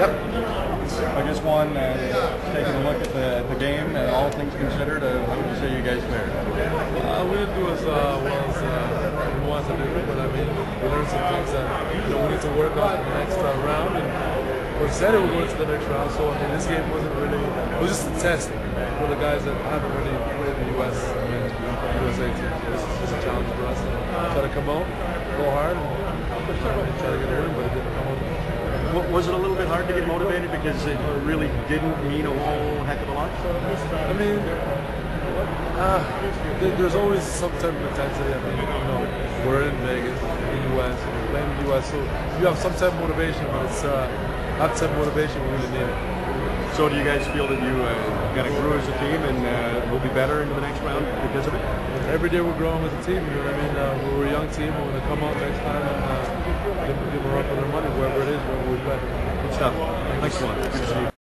Yep. I just won, uh, taking a look at the, the game and all things considered, uh, how would you say you guys fared? Uh, we didn't do as uh, well as uh, we wanted to do, but I mean, we learned some things that you know we need to work on in the next uh, round. And we're excited we're going to the next round. So I mean, this game wasn't really, it was just a test for the guys that haven't really played in the U.S. and USA team. This is just a challenge for us to try to come out, go hard, and try to get a win, but it didn't come out. W- Was it a little bit hard to get motivated because it really didn't mean a whole heck of a lot? I mean, uh, there's always some type of intensity. I mean, you know, we're in Vegas, in the U.S., we're playing in the U.S., so you have some type of motivation, but it's uh, not type of motivation we really need. So do you guys feel that you uh, got to grow as a team and uh, will be better into the next round because of it? Every day we're growing as a team. You know what I mean? Uh, we're a young team. We're going to come out next time and uh, give, give them a run for their money, wherever it is, wherever we play. Good stuff. Thanks